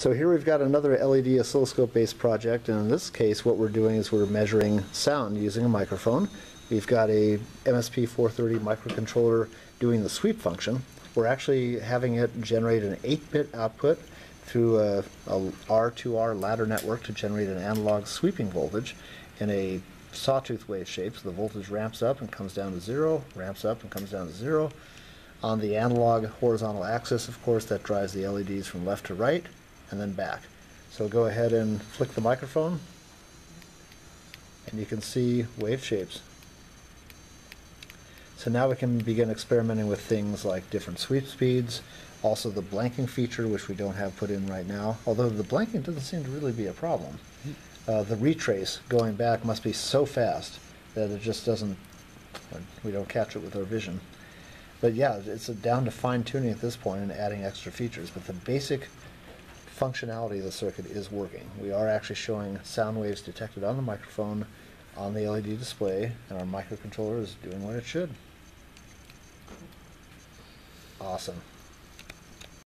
So here we've got another LED oscilloscope-based project, and in this case, what we're doing is we're measuring sound using a microphone. We've got a MSP 430 microcontroller doing the sweep function. We're actually having it generate an 8-bit output through a, a R2R ladder network to generate an analog sweeping voltage in a sawtooth wave shape. So the voltage ramps up and comes down to zero, ramps up and comes down to zero. On the analog horizontal axis, of course, that drives the LEDs from left to right and then back. So go ahead and flick the microphone and you can see wave shapes. So now we can begin experimenting with things like different sweep speeds, also the blanking feature, which we don't have put in right now, although the blanking doesn't seem to really be a problem. Uh, the retrace going back must be so fast that it just doesn't, we don't catch it with our vision. But yeah, it's down to fine tuning at this point and adding extra features, but the basic functionality of the circuit is working. We are actually showing sound waves detected on the microphone on the LED display, and our microcontroller is doing what it should. Awesome.